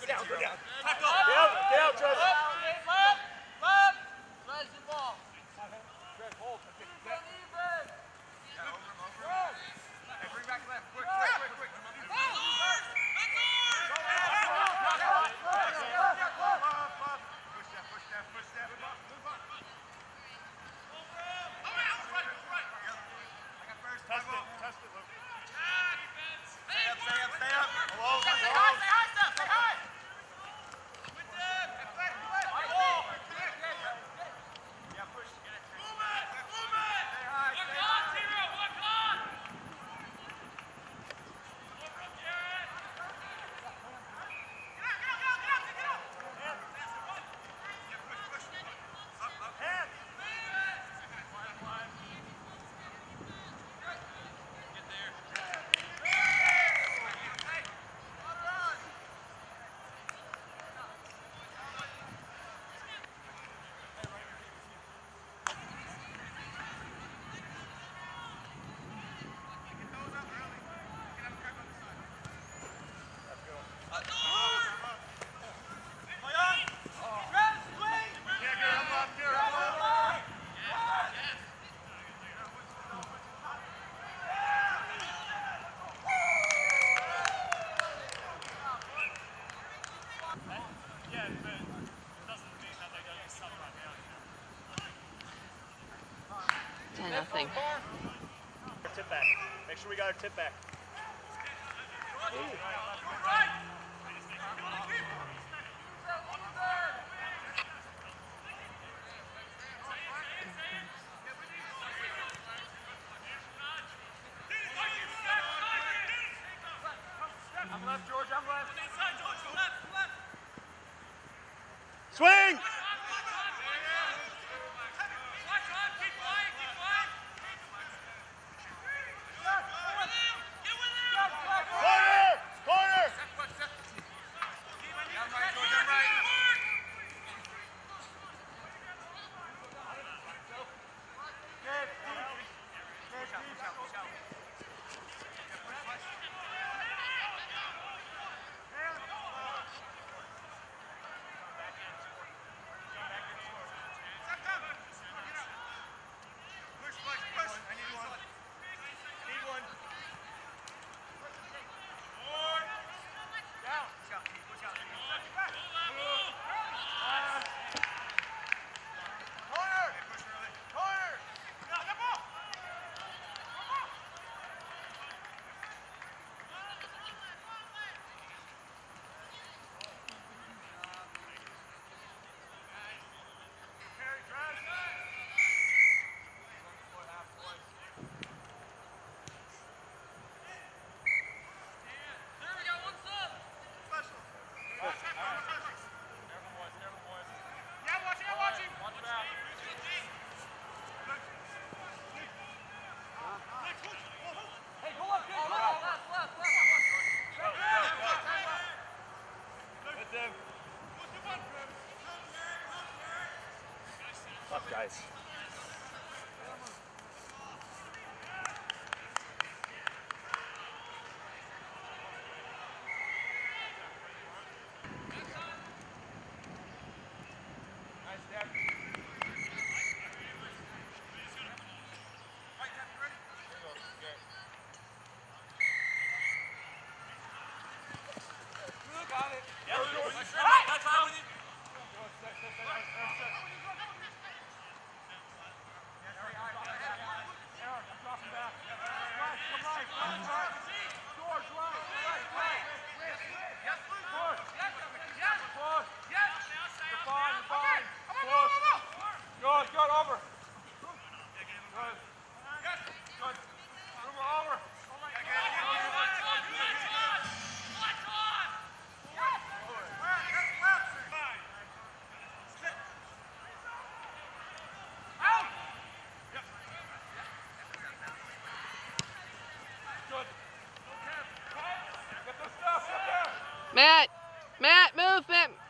Go down, go down. Get out, get out, Trevor. Love, love, love. Let the ball. we got our tip back. I'm left, George. I'm left. Swing! Fire! Tough guys. Andre. Matt! Matt, move, Matt!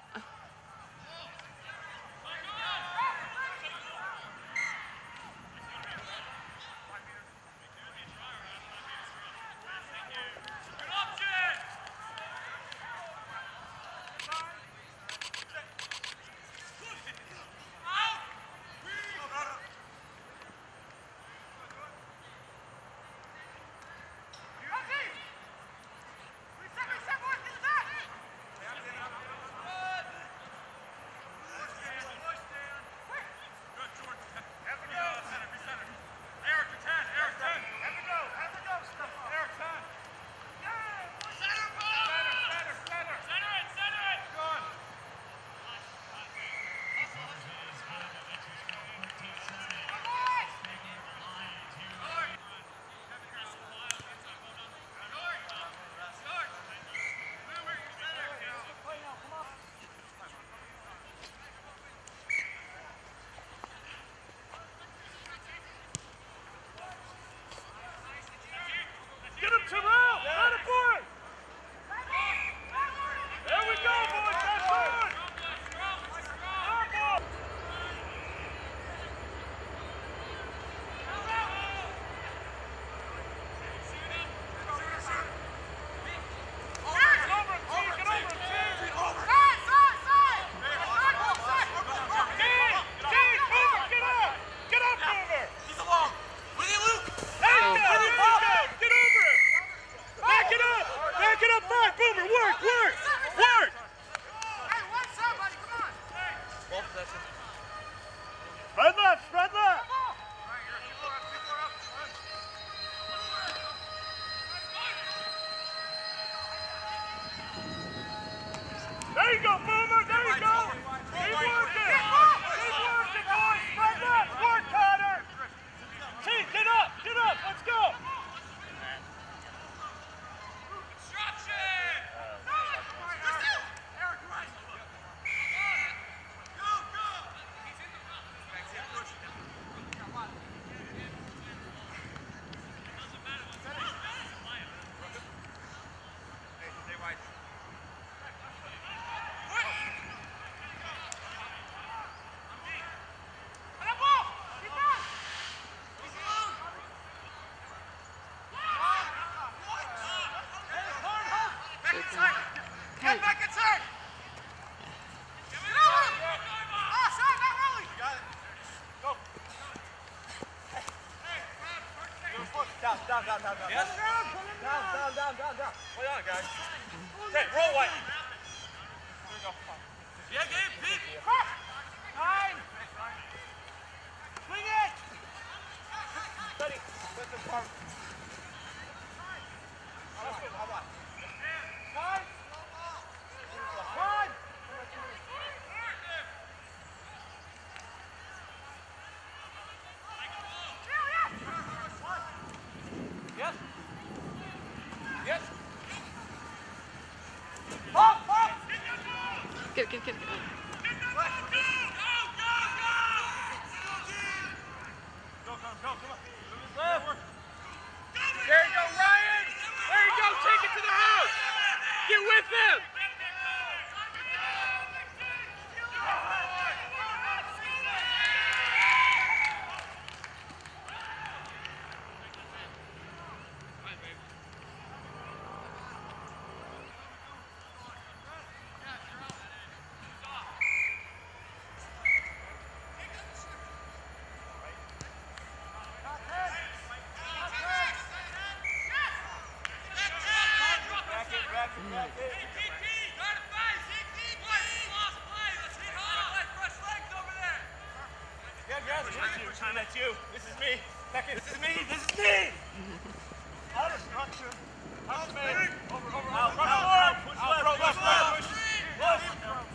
Down, down, down, down, down. Yes? Down, down, down, down, down. Hold on, guys. Okay, roll white. Yeah, Gabe, beat. Nine. Swing it. Steady. Listen, Park. Nine. One. Yes. Yes. Up, up. Get, get, get. Go, go, go! Go, come, go, come on. Left. There you go, Ryan. There you go. Take it to the house. Get with him. Back it, back it, back it. Yeah, guys, That's you. That's you. This is me. This is me. This is me. Out of structure. Out, man. Over, over, over. out, out. Push Out, left, push push left. left. Push.